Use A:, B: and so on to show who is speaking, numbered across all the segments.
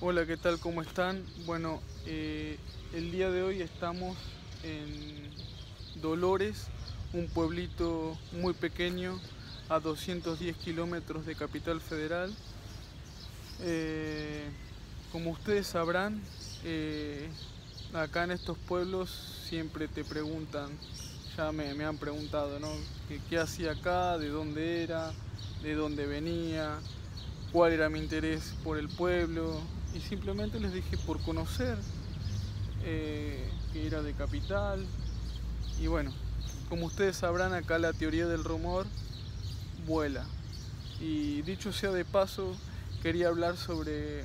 A: Hola, ¿qué tal? ¿Cómo están? Bueno, eh, el día de hoy estamos en Dolores, un pueblito muy pequeño a 210 kilómetros de Capital Federal. Eh, como ustedes sabrán, eh, acá en estos pueblos siempre te preguntan, ya me, me han preguntado, ¿no? ¿Qué, ¿Qué hacía acá? ¿De dónde era? ¿De dónde venía? ¿Cuál era mi interés por el pueblo? Y simplemente les dije por conocer eh, que era de capital. Y bueno, como ustedes sabrán, acá la teoría del rumor vuela. Y dicho sea de paso, quería hablar sobre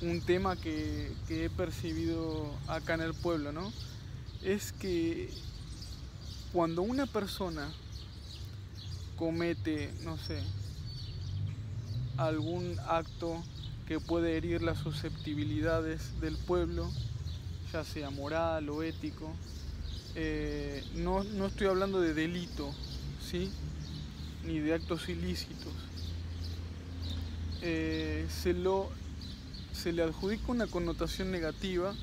A: un tema que, que he percibido acá en el pueblo, ¿no? Es que cuando una persona comete, no sé, algún acto que puede herir las susceptibilidades del pueblo, ya sea moral o ético. Eh, no, no, estoy hablando de delito, ¿sí? ni de actos ilícitos. Eh, se, lo, se le adjudica una connotación negativa.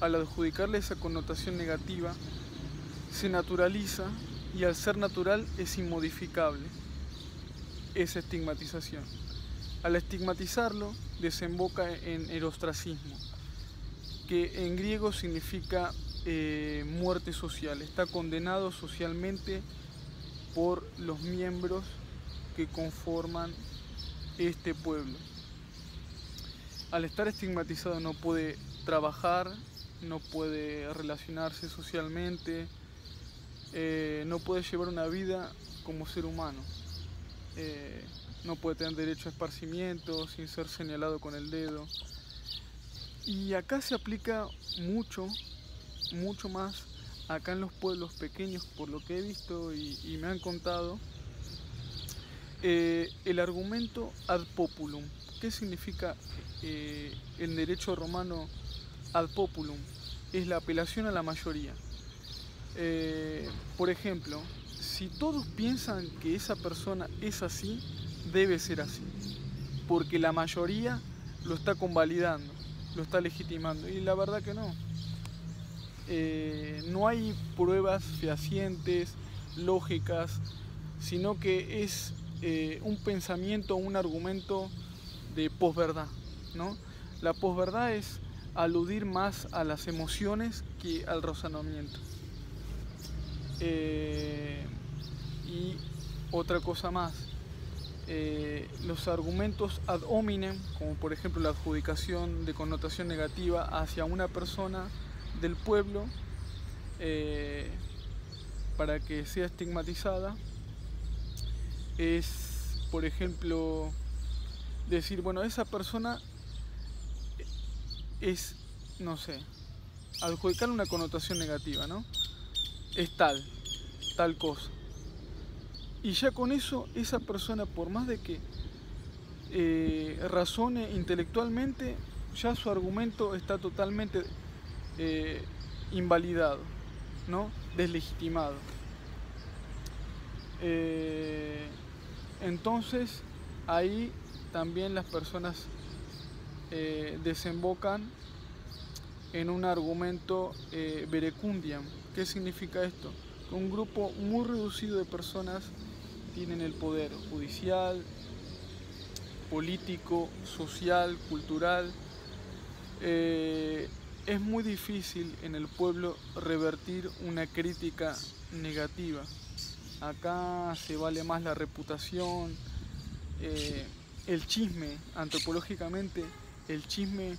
A: Al adjudicarle esa connotación negativa, se naturaliza y al ser natural es inmodificable esa estigmatización. Al estigmatizarlo, desemboca en el ostracismo, que en griego significa eh, muerte social. Está condenado socialmente por los miembros que conforman este pueblo. Al estar estigmatizado no puede trabajar, no puede relacionarse socialmente, eh, no puede llevar una vida como ser humano. Eh, no puede tener derecho a esparcimiento sin ser señalado con el dedo. Y acá se aplica mucho, mucho más acá en los pueblos pequeños, por lo que he visto y, me han contado, eh, el argumento ad populum. ¿Qué significa eh, el derecho romano ad populum? Es la apelación a la mayoría. Eh, por ejemplo, si todos piensan que esa persona es así, debe ser así, porque la mayoría lo está convalidando, lo está legitimando, y la verdad que no. Eh, no hay pruebas fehacientes, lógicas, sino que es eh, un pensamiento, un argumento de posverdad, ¿no? La posverdad es aludir más a las emociones que al razonamiento. Eh, y otra cosa más, eh, los argumentos ad hominem, como por ejemplo la adjudicación de connotación negativa hacia una persona del pueblo eh, para que sea estigmatizada, es por ejemplo decir, bueno, esa persona es, no sé, adjudicar una connotación negativa, ¿no? Es tal, tal cosa. Y ya con eso, esa persona, por más de que eh, razone intelectualmente, ya su argumento está totalmente eh, invalidado, ¿no? deslegitimado. Eh, entonces, ahí también las personas desembocan en un argumento verecundiam. ¿Qué significa esto? Un grupo muy reducido de personas tienen el poder judicial, político, social, cultural. Eh, es muy difícil en el pueblo revertir una crítica negativa. Acá se vale más la reputación, eh, el chisme, antropológicamente, el chisme,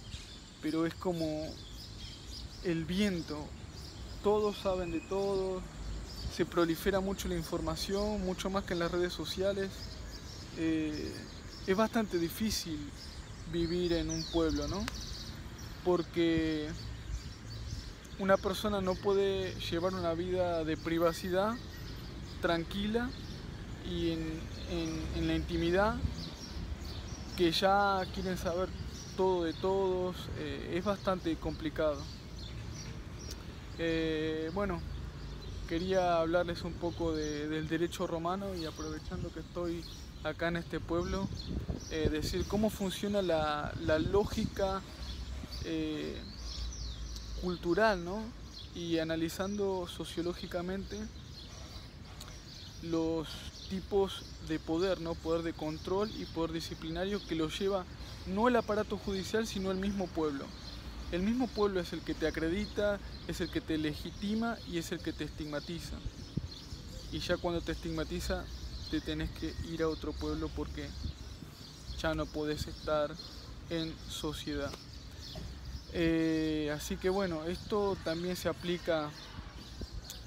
A: pero es como el viento. Todos saben de todo, se prolifera mucho la información, mucho más que en las redes sociales. Eh, es bastante difícil vivir en un pueblo, ¿no? Porque una persona no puede llevar una vida de privacidad tranquila y en, en, la intimidad que ya quieren saber todo de todos, eh, es bastante complicado. Eh, bueno, quería hablarles un poco de, del derecho romano y aprovechando que estoy acá en este pueblo, eh, decir cómo funciona la, lógica eh, cultural, ¿no? Y analizando sociológicamente los tipos de poder, ¿no? Poder de control y poder disciplinario que lo lleva no el aparato judicial, sino el mismo pueblo. El mismo pueblo es el que te acredita, es el que te legitima y es el que te estigmatiza. Y ya cuando te estigmatiza, te tenés que ir a otro pueblo porque ya no podés estar en sociedad. Eh, así que bueno, esto también se aplica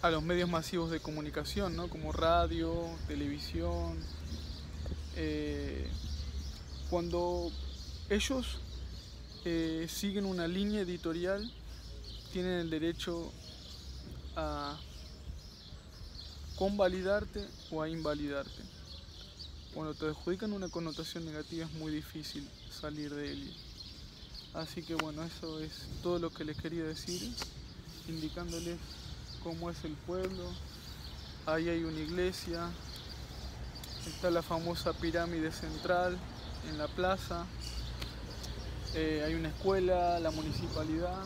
A: a los medios masivos de comunicación, ¿no? como radio, televisión. Eh, cuando ellos eh, siguen una línea editorial, tienen el derecho a convalidarte o a invalidarte. Cuando te adjudican una connotación negativa es muy difícil salir de él. Así que bueno, eso es todo lo que les quería decir, indicándoles cómo es el pueblo. Ahí hay una iglesia, está la famosa pirámide central en la plaza, eh, hay una escuela, la municipalidad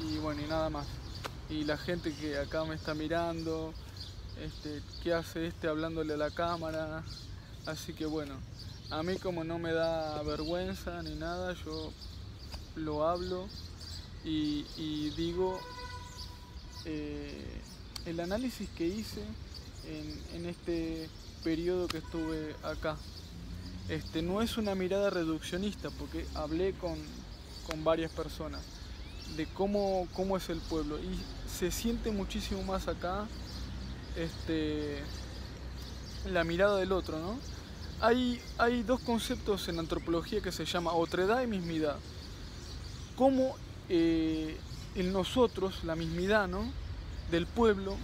A: y bueno, y nada más. Y la gente que acá me está mirando, este, qué hace este hablándole a la cámara. Así que bueno, a mí como no me da vergüenza ni nada, yo lo hablo y, digo eh, el análisis que hice en, en este periodo que estuve acá. Este, no es una mirada reduccionista, porque hablé con, varias personas de cómo, cómo, es el pueblo y se siente muchísimo más acá este, la mirada del otro. ¿no? Hay, hay dos conceptos en antropología que se llama otredad y mismidad. Cómo eh, en nosotros, la mismidad ¿no? del pueblo,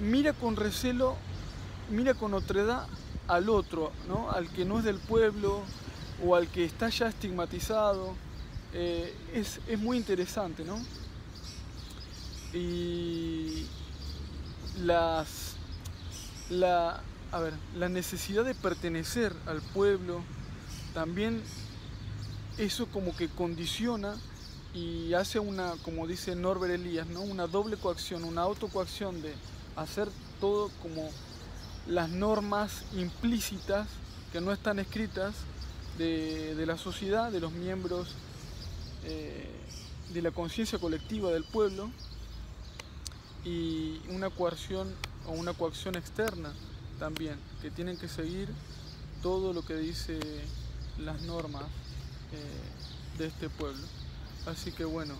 A: mira con recelo, mira con otredad al otro, ¿no? al que no es del pueblo o al que está ya estigmatizado. Eh, es, muy interesante, ¿no? Y las, la, a ver, la necesidad de pertenecer al pueblo, también eso como que condiciona y hace una, como dice Norbert Elías, ¿no? una doble coacción, una autocoacción de hacer todo como las normas implícitas que no están escritas de, la sociedad, de los miembros eh, de la conciencia colectiva del pueblo y una coerción o una coacción externa también, que tienen que seguir todo lo que dice las normas eh, de este pueblo. Así que bueno,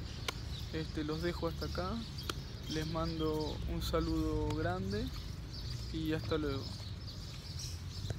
A: este, los dejo hasta acá, les mando un saludo grande y hasta luego.